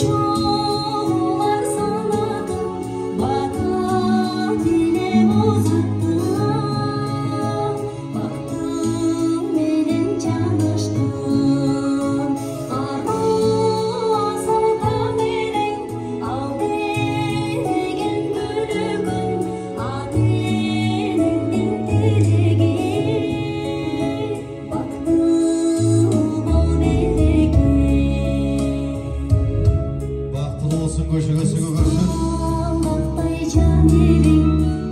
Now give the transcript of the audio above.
you Спасибо большое, до свидания.